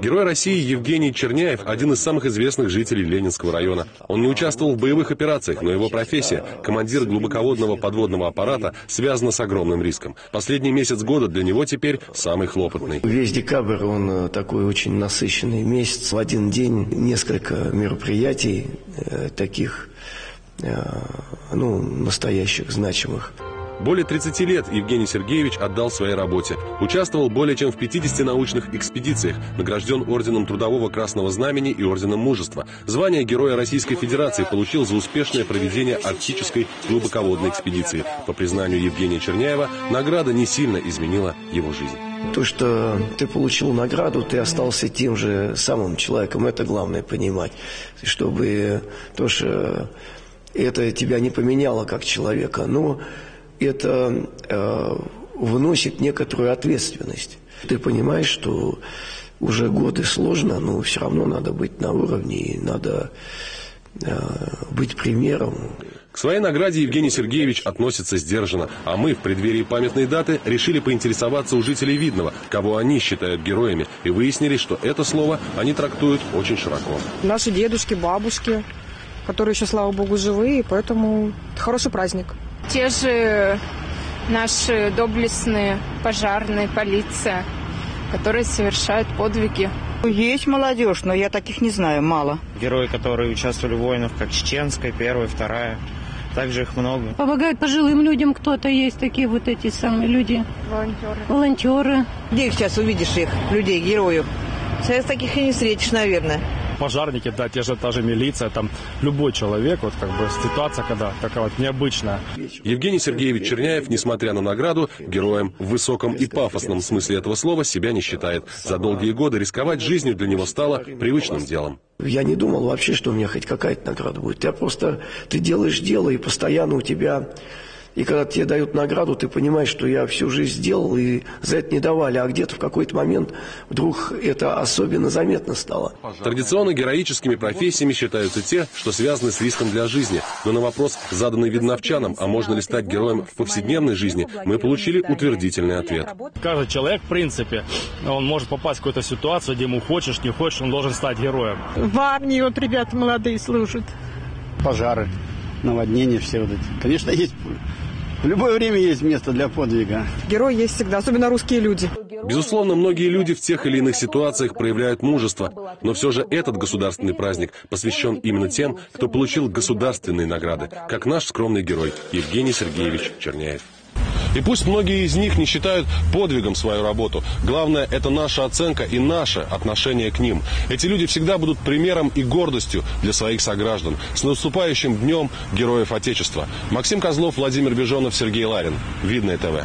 Герой России Евгений Черняев – один из самых известных жителей Ленинского района. Он не участвовал в боевых операциях, но его профессия – командир глубоководного подводного аппарата – связана с огромным риском. Последний месяц года для него теперь самый хлопотный. Весь декабрь, он э, такой очень насыщенный месяц. В один день несколько мероприятий э, таких, э, ну, настоящих, значимых. Более 30 лет Евгений Сергеевич отдал своей работе. Участвовал более чем в 50 научных экспедициях, награжден Орденом Трудового Красного Знамени и Орденом Мужества. Звание Героя Российской Федерации получил за успешное проведение арктической глубоководной экспедиции. По признанию Евгения Черняева, награда не сильно изменила его жизнь. То, что ты получил награду, ты остался тем же самым человеком, это главное понимать. Чтобы то, что это тебя не поменяло как человека. Но это э, вносит некоторую ответственность. Ты понимаешь, что уже годы сложно, но все равно надо быть на уровне и надо э, быть примером. К своей награде Евгений Сергеевич относится сдержанно, а мы в преддверии памятной даты решили поинтересоваться у жителей Видного, кого они считают героями, и выяснили, что это слово они трактуют очень широко. Наши дедушки, бабушки, которые еще, слава богу, живые, поэтому это хороший праздник. Те же наши доблестные пожарные, полиция, которые совершают подвиги. Есть молодежь, но я таких не знаю, мало. Герои, которые участвовали в войнах, как Чеченская, первая, вторая. Также их много. Помогают пожилым людям кто-то есть, такие вот эти самые люди. Волонтеры. Волонтеры. Где их сейчас увидишь, их, людей, героев? Сейчас таких и не встретишь, наверное. Пожарники, да, те же, та же милиция, там любой человек, вот как бы ситуация, когда такая вот необычная. Евгений Сергеевич Черняев, несмотря на награду, героем в высоком и пафосном смысле этого слова себя не считает. За долгие годы рисковать жизнью для него стало привычным делом. Я не думал вообще, что у меня хоть какая-то награда будет. Я просто, ты делаешь дело, и постоянно у тебя и когда тебе дают награду, ты понимаешь, что я всю жизнь сделал, и за это не давали. А где-то в какой-то момент вдруг это особенно заметно стало. Традиционно героическими профессиями считаются те, что связаны с риском для жизни. Но на вопрос, заданный видновчанам, а можно ли стать героем в повседневной жизни, мы получили утвердительный ответ. Каждый человек, в принципе, он может попасть в какую-то ситуацию, где ему хочешь, не хочешь, он должен стать героем. В армии вот ребята молодые служат. Пожары, наводнения, все вот эти. Конечно, есть в любое время есть место для подвига. Герой есть всегда, особенно русские люди. Безусловно, многие люди в тех или иных ситуациях проявляют мужество, но все же этот государственный праздник посвящен именно тем, кто получил государственные награды, как наш скромный герой Евгений Сергеевич Черняев. И пусть многие из них не считают подвигом свою работу. Главное, это наша оценка и наше отношение к ним. Эти люди всегда будут примером и гордостью для своих сограждан. С наступающим днем Героев Отечества. Максим Козлов, Владимир Бежонов, Сергей Ларин. Видное ТВ.